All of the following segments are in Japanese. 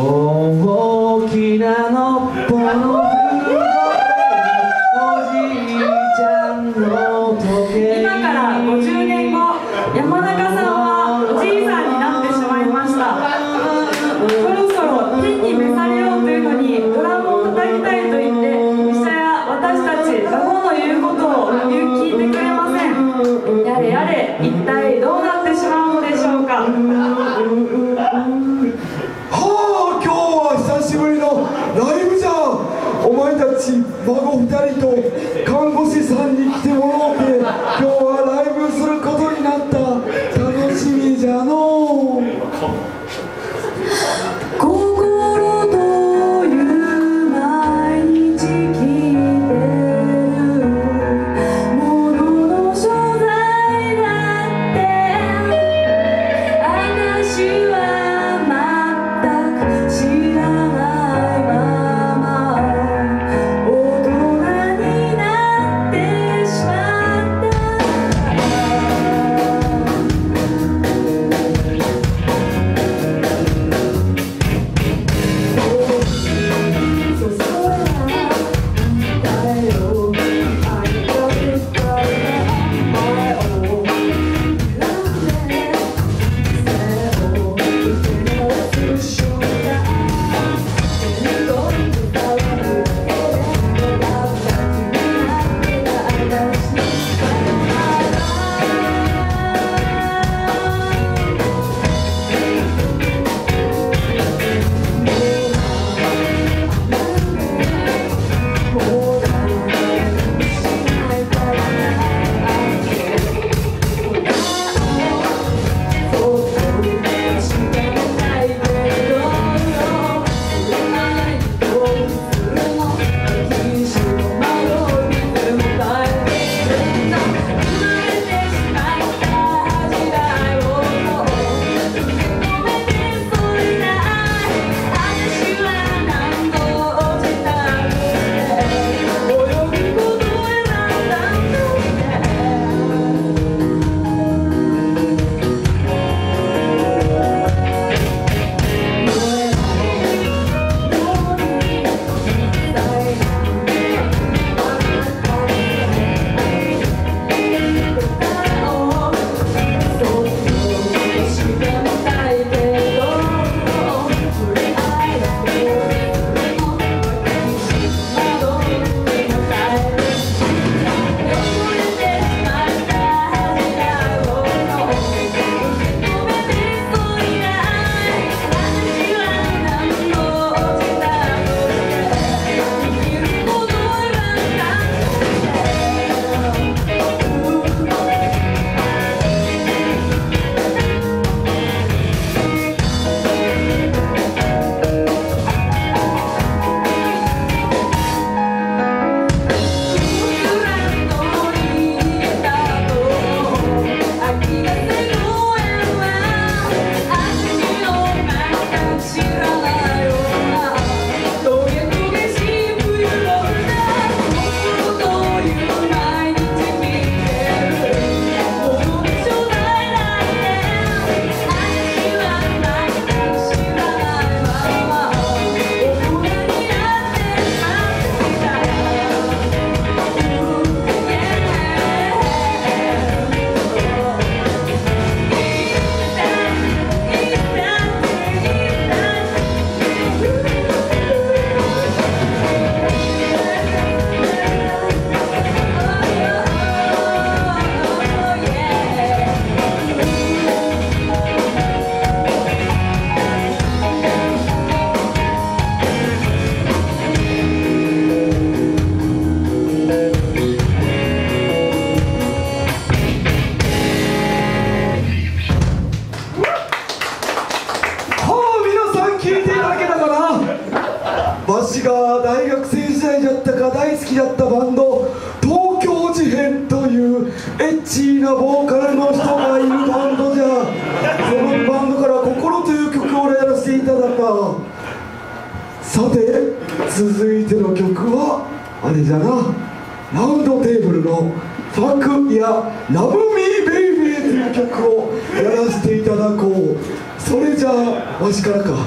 大きなのっぽのおじいちゃんの時計。今から50年後山中さんはおじいさんになってしまいました。そろそろ天に召されようというのにドラムを叩きたいと言って医者や私たち孫の言うことを聞いてくれません。やれやれ一体どうなってしまうのでしょうかはあ今日は久しぶりのライブじゃんお前たち孫二人と看護師3人。ラブミーベイベーという曲をやらせていただこう。それじゃあわしからか。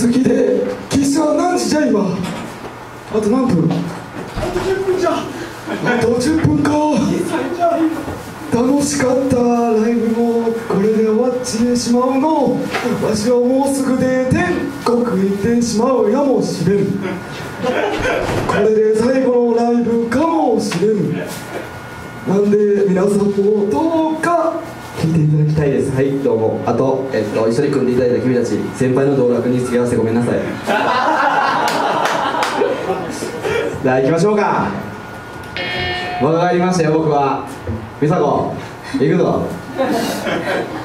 次で決勝は何時じゃ今？あと何分？あと10分じゃ。あと10分か。楽しかったライブもこれで終わっちめしまうの。わしはもうすぐで天国行ってしまうやもしれん。これで最後のライブかもしれん。なんで皆さんもどうか聞いていただきたいです。はいどうも。あと、えっと、一緒に組んでいただいた君たち先輩の道楽に付き合わせてごめんなさい。じゃあ行きましょうか。若返りましたよ僕は。美佐子行くぞ「